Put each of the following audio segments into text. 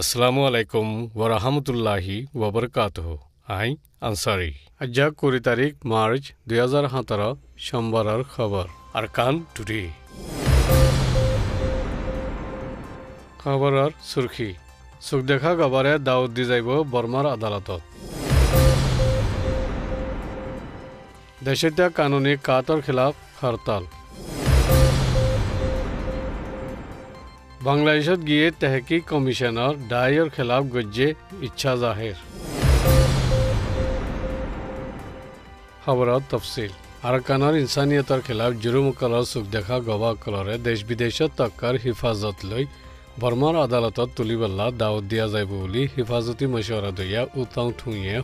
আসসালামু আলাইকুম ওৰহামতুল্লাহি ওবৰকাতহ আই আনসাৰি আজ কুড়ি তাৰিখ মাৰ্চ দুই হাজাৰ সতেৰো সোমবাৰৰ খবৰ। আৰু কান টুডে খবৰৰ চুৰখি চুক দেখা গবাৰে দাউদ দি যাব বৰ্মাৰ আদালতত। দেশীয় কানুনী কাটৰ খিলাফ হৰতাল। বাংলাদেশত গিয়ে তেহকিক কমিশনৰ ডায়ৰ খেলাফ গজ্জে ইচ্ছা জাহেৰ। খবৰত তফচিল। আৰকানৰ ইনচানিয়তৰ খেলাফ জুৰুমুকলৰ চুক দেখা গৱাসকলৰে দেশ বিদেশত টকাৰ হিফাজত লৈ বৰ্মাৰ আদালতত তুলিবল্লা দাৱত দিয়া যাব বুলি হিফাজতি মছৱৰা দয়া উটাও ঠুঁয়ে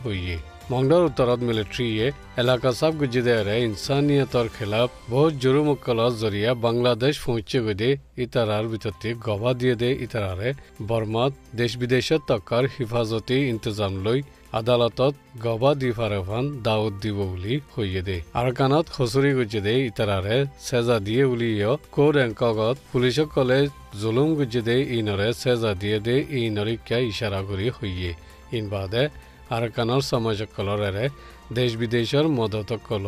মংডৰ উত্তৰত মিলিট্ৰীয়ে এলেকা চাপ গুজিদেৰে ইনচানিয়তৰ খেলাফ বহুত জুৰুমুকলৰ জৰিয়া বাংলাদেশ পৌঁছে গৈ ইটাৰাৰ ভিতৰতে গভা দিয়ে দে ইটাৰাৰে বৰ্মাত দেশ বিদেশত টকাৰ হিফাজতি ইন্তজাম লৈ আদালতত গবা দি ফাৰেফান দাউদ দিব বুলি হৈয়ে দে আৰকানত খচৰি গুজি দে ইটাৰাৰে চেজা দিয়ে বুলি কো ৰেংকগত পুলিচসকলে জুলুম গুজি দে ইনৰে চেজা দিয়ে দে ইনৰে কিয় ইশাৰা কৰি হৈয়ে ଆର କାନର ସମାଜ କଲରାରେ ଦେଶ ବିଦେଶର ମଦତ କଲ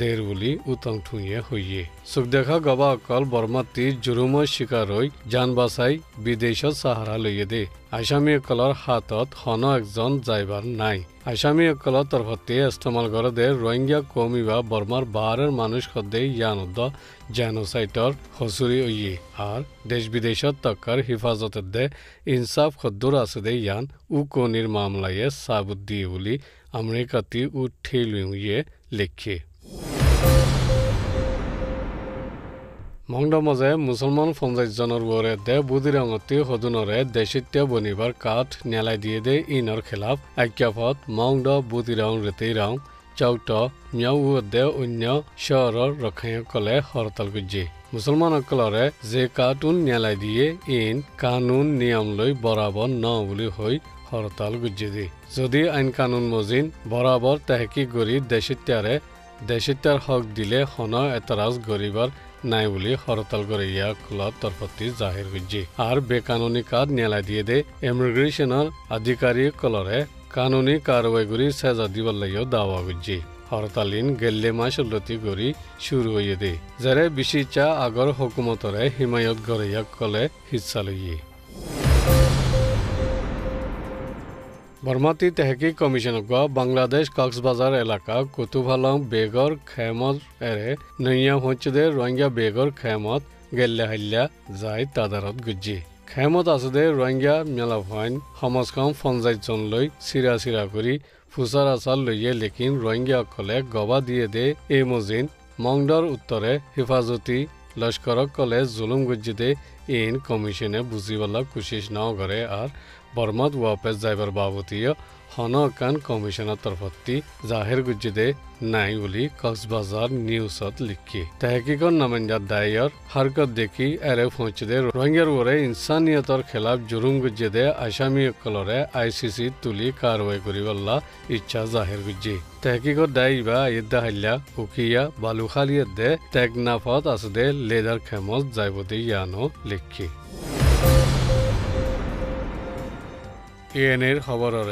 দের বুলি উতং ঠুঁয়ে হইয়ে। সুখদেখা গবা অকল বর্মাতি জুরুমর শিকার হই যান বাসাই বিদেশত সাহারা লইয়ে দে। আসামী অকলর হাতত হন একজন যাইবার নাই। আসামী অকলর তরফতে ইস্তেমাল দে রোহিঙ্গা কমি বা বর্মার বাহারের মানুষ সদে ইয়ানদ্দ জেনোসাইটর হসুরি হইয়ে। আর দেশ বিদেশত তক্কর হিফাজত দে ইনসাফ খদ্দুর আছে দে ইয়ান উ কনির মামলায় সাবুদ্দি বুলি আমেরিকাতি উঠে লুইয়ে লিখে। মাজে মুছলমান পঞ্চায়তজনৰ বৰে দে বুদিৰঙতি সদুনৰে দেশিত্য বনিবাৰ কাঠ নেলাই দিয়ে দে ইনৰ খেলাফ। আজ্ঞাপত মংড বুদিৰং ৰেতেইৰাং চাউট মিয়াউ দে অন্য চহৰৰ ৰক্ষাসকলে হৰতাল গুজি। মুছলমানসকলৰে যে কাৰ্টুন নেলাই দিয়ে ইন কানুন নিয়ম লৈ বৰাবৰ ন বুলি হৈ হৰতাল গুজি দিয়ে যদি আইন কানুন মজিন বৰাবৰ তেহেকি কৰি দেশিত্যাৰে দেশিত্যাৰ হক দিলে সন এতৰাজ গৰিবাৰ নাই বুলি হরতাল করে ইয়াকুলত তরফতি জাহির হয়েছে আর বেকানুনি কাজ নেলাই দিয়ে দে ইমিগ্রেশনের আধিকারিক কলরে কানুনি কারওয়াই করে সেজা দিবার লাগিও দাওয়া করছে হরতালিন গেল্লে মাস উন্নতি করি শুরু হয়ে দে। যারে বেশি চা আগর হুকুমতরে হিমায়ত করে ইয়াক কলে হিচ্ছা লইয়ে বর্মাতি তেহকি কমিশনক বাংলাদেশ কক্সবাজার এলাকা কুতুভালং বেগর খেমত এরে নৈয়া হচ্ছে রোহিঙ্গা বেগর খেমত গেল্লে হাল্লা যাই তাদারত গুজি। খেমত আছে দে রোহিঙ্গা মেলাফাইন সমাজখন পঞ্চায়তজন লৈ চিৰা চিৰা কৰি ফুচাৰ আচাৰ লৈয়ে লেকিন ৰোহিঙ্গাসকলে গবা দিয়ে দে এই মজিন। মংডৰ উত্তৰে হিফাজতি লস্করক কলে জুলুম গুজি দে ইন কমিশনে বুঝিবলা কোশিশ ন করে তরফতি জাহির গুজিদে নাই বুলি লিখি দায়র হারকত দেখি রোহিঙ্গার ওরে ইনসানিয়তর খেলাফ জুরুম গুজিদে আসামিসকলরে আই সি চি তুলি ইচ্ছা জাহির গুজি তেহকিকর দায় বা হাল্লা উকিয়া বালুখালিয়ত দে টেকনাফত আছে দে